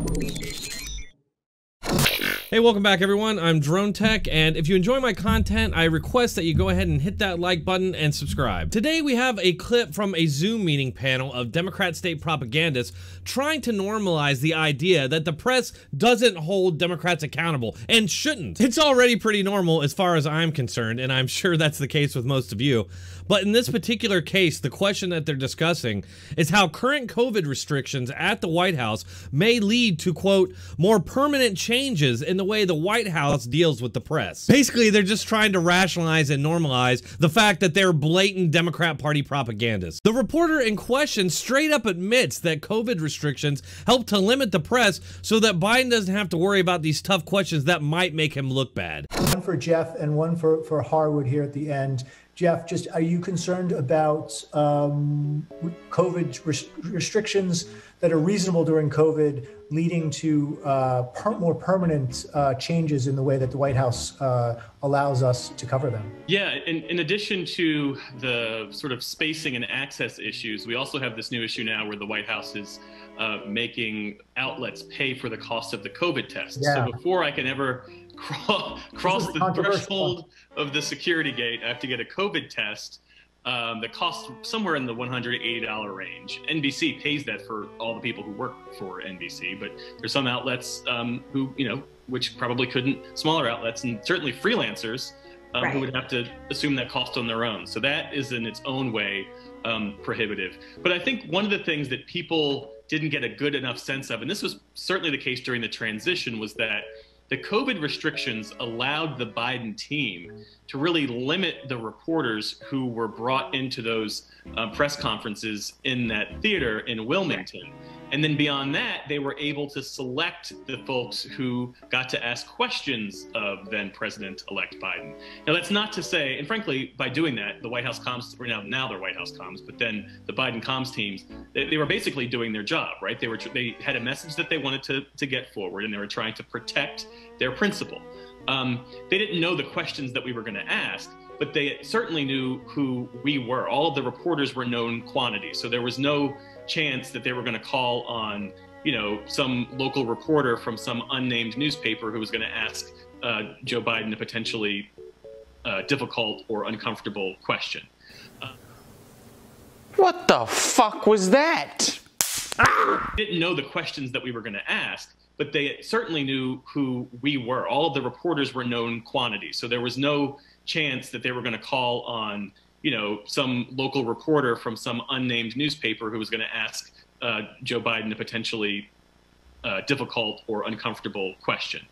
Thank you. Hey, welcome back everyone. I'm Dronetek, and if you enjoy my content, I request that you go ahead and hit that like button and subscribe. Today we have a clip from a Zoom meeting panel of Democrat state propagandists trying to normalize the idea that the press doesn't hold Democrats accountable and shouldn't. It's already pretty normal as far as I'm concerned, and I'm sure that's the case with most of you. But in this particular case, the question that they're discussing is how current COVID restrictions at the White House may lead to, quote, more permanent changes in the way the White House deals with the press. Basically, they're just trying to rationalize and normalize the fact that they're blatant Democrat Party propagandists. The reporter in question straight up admits that COVID restrictions help to limit the press so that Biden doesn't have to worry about these tough questions that might make him look bad. One for Jeff and one for, for Harwood here at the end. Jeff, just are you concerned about um, COVID res- restrictions that are reasonable during COVID, leading to uh, per- more permanent uh, changes in the way that the White House uh, allows us to cover them? Yeah, in, in addition to the sort of spacing and access issues, we also have this new issue now where the White House is uh, making outlets pay for the cost of the COVID test. Yeah. So before I can ever cross, cross the threshold of the security gate. I have to get a COVID test um, that costs somewhere in the $180 range. NBC pays that for all the people who work for NBC, but there's some outlets um, who, you know, which probably couldn't, smaller outlets and certainly freelancers um, right. who would have to assume that cost on their own. So that is in its own way um, prohibitive. But I think one of the things that people didn't get a good enough sense of, and this was certainly the case during the transition, was that the COVID restrictions allowed the Biden team to really limit the reporters who were brought into those uh, press conferences in that theater in Wilmington. And then beyond that, they were able to select the folks who got to ask questions of then President elect Biden. Now, that's not to say, and frankly, by doing that, the White House comms, or now, now they're White House comms, but then the Biden comms teams, they, they were basically doing their job, right? They were they had a message that they wanted to, to get forward, and they were trying to protect their principal. Um, they didn't know the questions that we were going to ask, but they certainly knew who we were. All of the reporters were known quantities, so there was no chance that they were going to call on, you know, some local reporter from some unnamed newspaper who was going to ask uh, Joe Biden a potentially uh, difficult or uncomfortable question. Uh, what the fuck was that? Didn't know the questions that we were going to ask, but they certainly knew who we were. All of the reporters were known quantities, so there was no chance that they were going to call on you know, some local reporter from some unnamed newspaper who was going to ask uh, Joe Biden a potentially uh, difficult or uncomfortable question.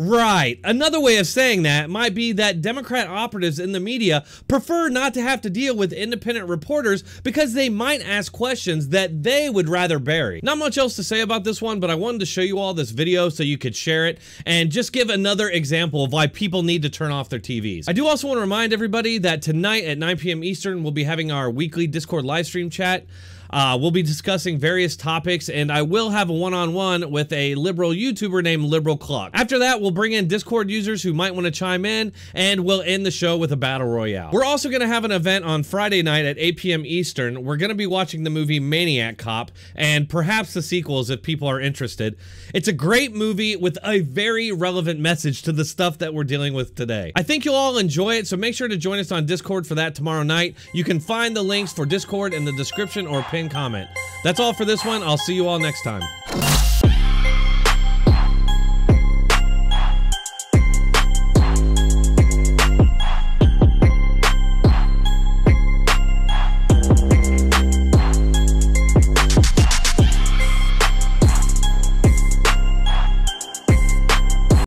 Right. Another way of saying that might be that Democrat operatives in the media prefer not to have to deal with independent reporters because they might ask questions that they would rather bury. Not much else to say about this one, but I wanted to show you all this video so you could share it and just give another example of why people need to turn off their TVs. I do also want to remind everybody that tonight at 9 p.m. Eastern, we'll be having our weekly Discord live stream chat. Uh, we'll be discussing various topics, and I will have a one-on-one -on -one with a liberal YouTuber named Liberal Cluck. After that, we'll bring in Discord users who might want to chime in, and we'll end the show with a battle royale. We're also going to have an event on Friday night at 8 p.m. Eastern. We're going to be watching the movie Maniac Cop, and perhaps the sequels if people are interested. It's a great movie with a very relevant message to the stuff that we're dealing with today. I think you'll all enjoy it, so make sure to join us on Discord for that tomorrow night. You can find the links for Discord in the description or pin comment. That's all for this one. I'll see you all next time.